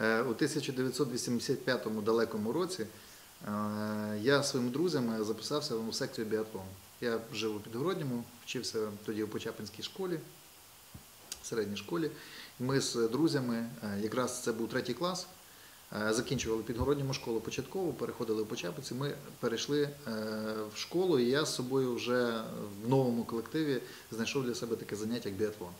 Е, У 1985 далекому році е, я своїми друзями записався у секцію біатлону. Я жив у Підгородньому, вчився тоді у Почапинській школі, середній школі. Ми з друзями, е, якраз це був третій клас, закінчували Підгородньому школу початкову, переходили в Почапинці. Ми перейшли в школу, і я з собою вже в новому колективі знайшов для себе таке заняття, як біатлон.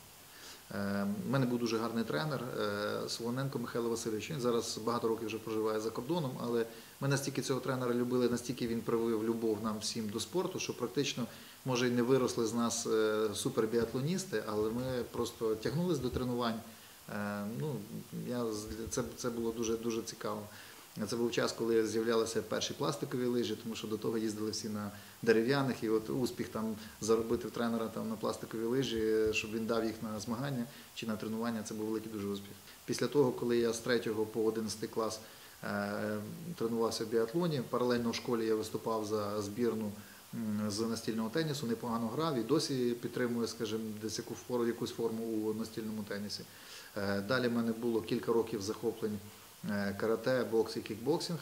Е, У мене був дуже гарний тренер е, Солоненко Михайло Васильович. Він зараз багато років вже проживає за кордоном, але ми настільки цього тренера любили, настільки він привив любов нам всім до спорту, що практично, може, і не виросли з нас е, супербіатлоністи, але ми просто тягнулись до тренувань. Е, Ну, я, це, це було дуже, дуже цікаво. Це був час, коли з'являлися перші пластикові лижі, тому що до того їздили всі на дерев'яних, і от успіх там заробити в тренера там на пластикові лижі, щоб він дав їх на змагання чи на тренування, це був великий дуже успіх. Після того, коли я з 3 по 11 клас е, тренувався в біатлоні, паралельно в школі я виступав за збірну з настільного тенісу, непогано грав і досі підтримую, скажімо, десь якусь форму у настільному тенісі. Е, Далі в мене було кілька років захоплень е, карате, бокс і кікбоксинг.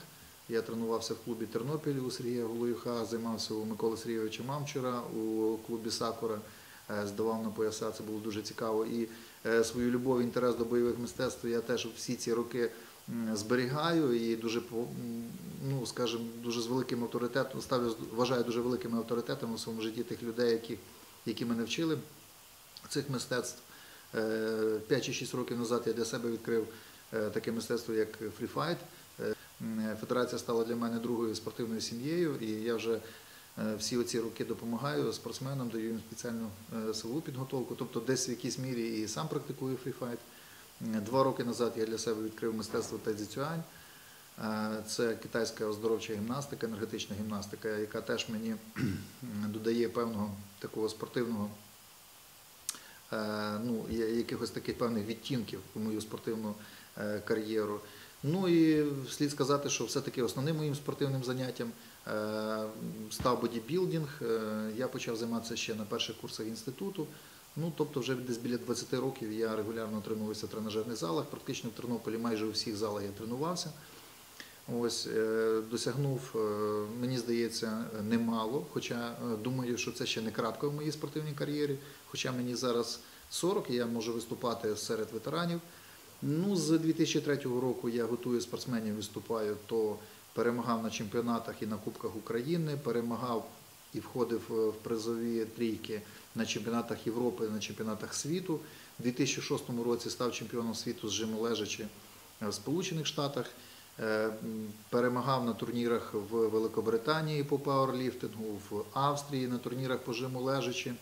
Я тренувався в клубі Тернопіль у Сергія Голоюха, займався у Миколи Сергійовича Мамчура у клубі Сакура, е, здавав на пояса, це було дуже цікаво. І е, свою любов інтерес до бойових мистецтв я теж всі ці роки зберігаю і дуже ну, скажімо, дуже з великим авторитетом ставлю, вважаю дуже великими авторитетами у своєму житті тих людей, які, які мене вчили цих мистецтв. Е, 5 чи 6 років назад я для себе відкрив е, таке мистецтво, як фріфайт. М, Федерація стала для мене другою спортивною сім'єю, і я вже е, всі оці роки допомагаю спортсменам, даю їм спеціальну е, силову підготовку. Тобто десь в якійсь мірі і сам практикую фріфайт. Два роки назад я для себе відкрив мистецтво тайцзіцюань. Е, Це китайська оздоровча гімнастика, енергетична гімнастика, яка теж мені додає певного такого спортивного е, ну, якихось таких певних відтінків у мою спортивну е, кар'єру. Ну і слід сказати, що все-таки основним моїм спортивним заняттям е, став бодібілдинг. Е, Я почав займатися ще на перших курсах інституту. Ну, тобто, вже десь біля 20 років я регулярно тренуюся в тренажерних залах. Практично в Тернополі майже у всіх залах я тренувався. Ось е, досягнув, мені здається, немало. Хоча думаю, що це ще не кратко в моїй спортивній кар'єрі. Хоча мені зараз 40, і я можу виступати серед ветеранів. Ну, з 2003 року я готую спортсменів, виступаю, то перемагав на чемпіонатах і на Кубках України, перемагав і входив е, в призові трійки на чемпіонатах Європи, на чемпіонатах світу. У 2006 році став чемпіоном світу з жиму лежачі в Сполучених Штатах. Е, Перемагав на турнірах в Великобританії по пауерліфтингу, в Австрії на турнірах по жиму лежачі.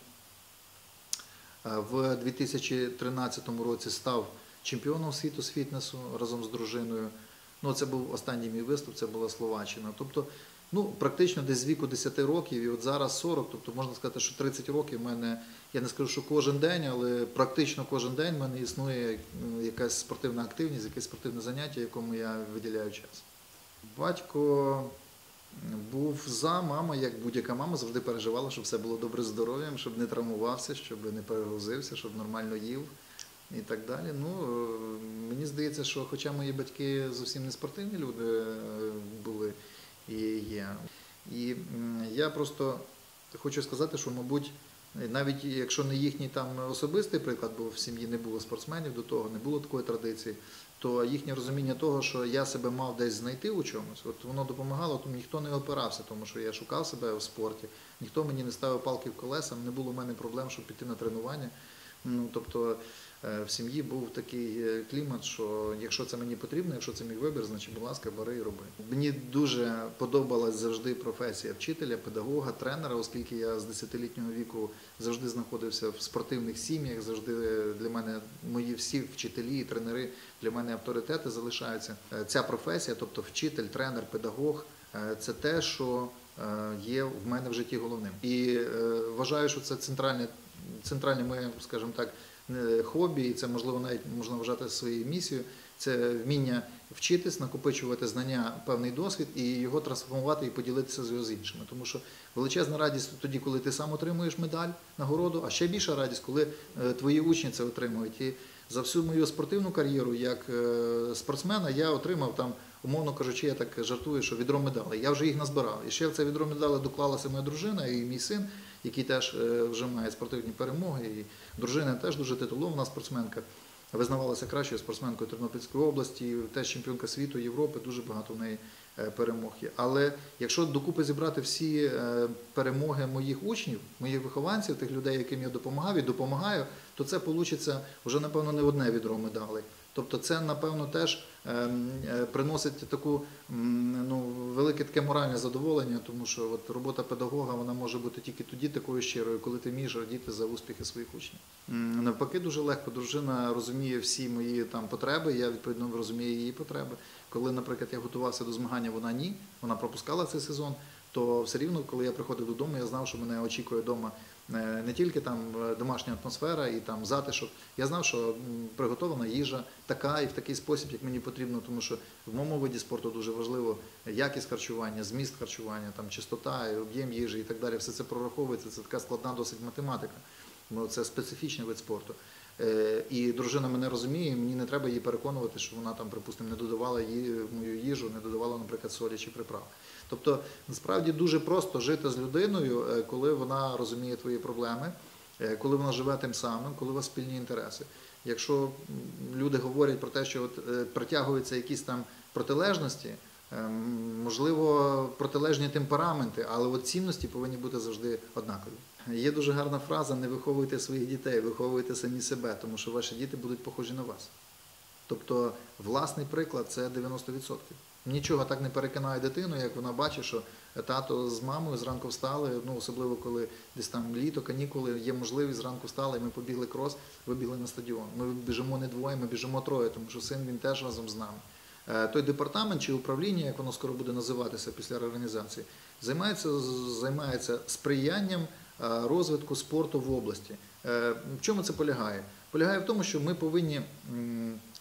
Е, В 2013 році став чемпіоном світу з фітнесу разом з дружиною. Ну, це був останній мій виступ, це була Словаччина. Тобто, ну, практично десь з віку 10 років, і от зараз 40, тобто можна сказати, що 30 років в мене, я не скажу, що кожен день, але практично кожен день в мене існує ну, якась спортивна активність, якесь спортивне заняття, якому я виділяю час. Батько був за, мама, як будь-яка мама, завжди переживала, щоб все було добре з здоров'ям, щоб не травмувався, щоб не перегрузився, щоб нормально їв і так далі. Ну, е, мені здається, що хоча мої батьки зовсім не спортивні люди е, були і є. І я просто хочу сказати, що, мабуть, навіть якщо не їхній там особистий приклад, бо в сім'ї не було спортсменів до того, не було такої традиції, то їхнє розуміння того, що я себе мав десь знайти у чомусь, от воно допомагало, тому ніхто не опирався, тому що я шукав себе в спорті, ніхто мені не ставив палки в колеса, не було в мене проблем, щоб піти на тренування. Ну, тобто в сім'ї був такий е, клімат, що якщо це мені потрібно, якщо це мій вибір, значить, будь ласка, бери і роби. Мені дуже подобалась завжди професія вчителя, педагога, тренера, оскільки я з 10-літнього віку завжди знаходився в спортивних сім'ях, завжди для мене мої всі вчителі і тренери для мене авторитети залишаються. Е, Ця професія, тобто вчитель, тренер, педагог, е, це те, що е, є в мене в житті головним. І е, вважаю, що це центральне, центральне моє, скажімо так, е, хобі, і це можливо навіть можна вважати своєю місією. Це вміння вчитись, накопичувати знання, певний досвід і його трансформувати і поділитися з його з іншими. Тому що величезна радість тоді, коли ти сам отримуєш медаль, нагороду, а ще більша радість, коли е, твої учні це отримують. І за всю мою спортивну кар'єру як е, спортсмена я отримав там, умовно кажучи, я так жартую, що відро медалей. Я вже їх назбирав. І ще в це відро медалей доклалася моя дружина і мій син, який теж е, вже має спортивні перемоги. І дружина теж дуже титулована спортсменка. Визнавалася кращою спортсменкою Тернопільської області, теж чемпіонка світу, Європи, дуже багато в неї е, перемог є. Але якщо докупи зібрати всі е, перемоги моїх учнів, моїх вихованців, тих людей, яким я допомагав і допомагаю, то це вийде вже, напевно, не одне відро медалей. Тобто це, напевно, теж ем, е, приносить таку ну, велике таке моральне задоволення, тому що от робота педагога вона може бути тільки тоді такою щирою, коли ти вмієш радіти за успіхи своїх учнів. Навпаки, дуже легко. Дружина розуміє всі мої там потреби, я відповідно розумію її потреби. Коли, наприклад, я готувався до змагання, вона ні, вона пропускала цей сезон. То все рівно, коли я приходив додому, я знав, що мене очікує вдома е, не тільки там е, домашня атмосфера і там затишок. Я знав, що приготована їжа така і в такий спосіб, як мені потрібно, тому що в моєму виді спорту дуже важливо якість харчування, зміст харчування, там чистота, об'єм їжі і так далі. Все це прораховується. Це така складна досить математика. Бо це специфічний вид спорту. Е, І дружина мене розуміє, мені не треба її переконувати, що вона там, припустимо, не додавала її мою їжу, не додавала, наприклад, солі чи приправ. Тобто, насправді дуже просто жити з людиною, е, коли вона розуміє твої проблеми, е, коли вона живе тим самим, коли у вас спільні інтереси. Якщо люди говорять про те, що от притягуються якісь там протилежності, можливо, протилежні темпераменти, але от цінності повинні бути завжди однакові. Є дуже гарна фраза: не виховуйте своїх дітей, виховуйте самі себе, тому що ваші діти будуть похожі на вас. Тобто, власний приклад це 90%. Нічого так не переконає дитину, як вона бачить, що тато з мамою зранку встали, ну особливо коли десь там літо, канікули, є можливість зранку встали, і ми побігли крос, вибігли на стадіон. Ми біжимо не двоє, ми біжимо троє, тому що син він теж разом з нами. Е, Той департамент чи управління, як воно скоро буде називатися після реорганізації, займається, займається сприянням розвитку спорту в області. Е, В чому це полягає? Полягає в тому, що ми повинні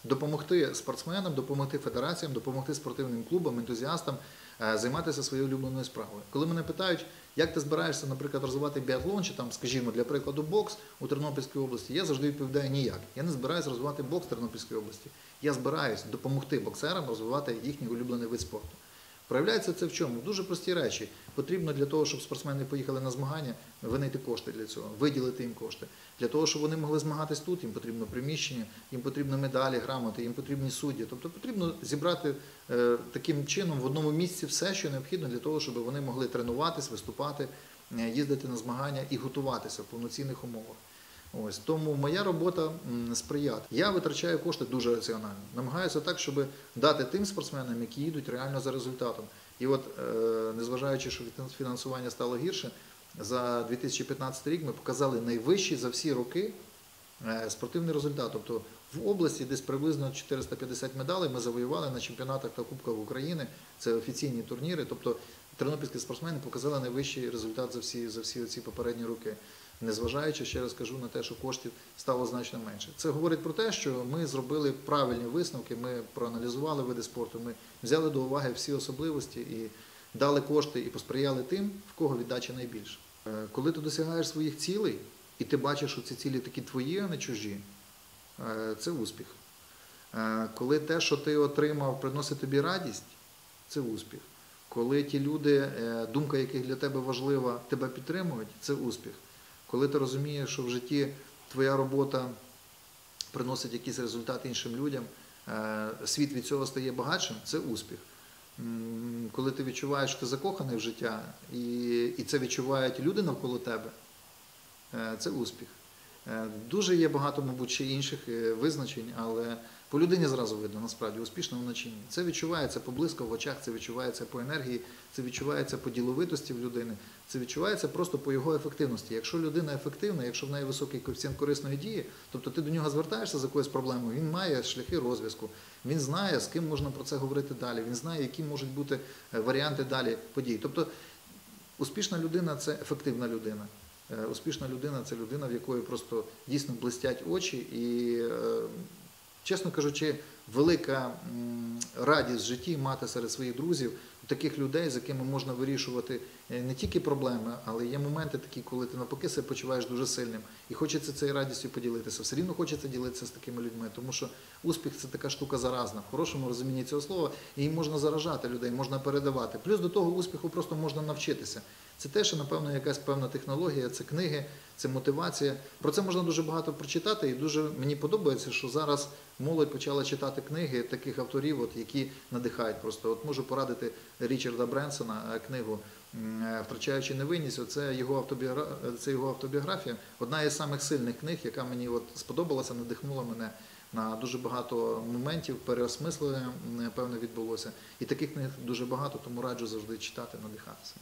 допомогти спортсменам, допомогти федераціям, допомогти спортивним клубам, ентузіастам е, займатися своєю улюбленою справою. Коли мене питають, як ти збираєшся, наприклад, розвивати біатлон чи там, скажімо, для прикладу, бокс у Тернопільській області, я завжди відповідаю ніяк. Я не збираюся розвивати бокс в Тернопільській області. Я збираюсь допомогти боксерам розвивати їхній улюблений вид спорту. Проявляється це в чому? Дуже прості речі. Потрібно для того, щоб спортсмени поїхали на змагання, винайти кошти для цього, виділити їм кошти. Для того, щоб вони могли змагатись тут, їм потрібно приміщення, їм потрібно медалі, грамоти, їм потрібні судді. Тобто потрібно зібрати е, таким чином в одному місці все, що необхідно для того, щоб вони могли тренуватись, виступати, е, їздити на змагання і готуватися в повноцінних умовах. Ось тому моя робота сприяти. Я витрачаю кошти дуже раціонально. Намагаюся так, щоб дати тим спортсменам, які їдуть реально за результатом. І от, е, незважаючи, що фінансування стало гірше, за 2015 рік ми показали найвищий за всі роки е, спортивний результат. Тобто в області десь приблизно 450 медалей ми завоювали на чемпіонатах та Кубках України. Це офіційні турніри. Тобто тернопільські спортсмени показали найвищий результат за всі, за всі ці попередні роки. Незважаючи, ще раз кажу, на те, що коштів стало значно менше. Це говорить про те, що ми зробили правильні висновки, ми проаналізували види спорту, ми взяли до уваги всі особливості і дали кошти і посприяли тим, в кого віддача найбільше. Коли ти досягаєш своїх цілей, і ти бачиш, що ці цілі такі твої, а не чужі, е, це успіх. Е, Коли те, що ти отримав, приносить тобі радість, це успіх. Коли ті люди, е, думка яких для тебе важлива, тебе підтримують, це успіх. Коли ти розумієш, що в житті твоя робота приносить якийсь результат іншим людям, е, світ від цього стає багатшим, це успіх. Коли ти відчуваєш, що ти закоханий в життя, і, це відчувають люди навколо тебе, е, це успіх. Е, Дуже є багато, мабуть, ще інших е, визначень, але по людині зразу видно, насправді, успішно вона чи ні. Це відчувається по блиску в очах, це відчувається по енергії, це відчувається по діловитості в людини, це відчувається просто по його ефективності. Якщо людина ефективна, якщо в неї високий коефіцієнт корисної дії, тобто ти до нього звертаєшся з якоюсь проблемою, він має шляхи розв'язку, він знає, з ким можна про це говорити далі, він знає, які можуть бути е, варіанти далі подій. Тобто успішна людина це ефективна людина. Е, Успішна людина це людина, в якої просто дійсно блистять очі, і, е, чесно кажучи, велика радість в житті мати серед своїх друзів таких людей, з якими можна вирішувати е, не тільки проблеми, але є моменти такі, коли ти навпаки себе почуваєш дуже сильним. І хочеться цією радістю поділитися. Все рівно хочеться ділитися з такими людьми, тому що успіх це така штука заразна, в хорошому розумінні цього слова, і можна заражати людей, можна передавати. Плюс до того успіху просто можна навчитися. Це теж, напевно, якась певна технологія, це книги, це мотивація. Про це можна дуже багато прочитати, і дуже мені подобається, що зараз молодь почала читати книги таких авторів, от, які надихають просто. От можу порадити Річарда Бренсона е, книгу е, Втрачаючи невинність. Оце його автобіогра... це його автобіографія. Одна із самих сильних книг, яка мені от сподобалася, надихнула мене. На дуже багато моментів переосмислення певне відбулося. І таких книг дуже багато, тому раджу завжди читати, надихатися.